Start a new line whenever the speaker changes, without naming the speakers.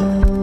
Bye.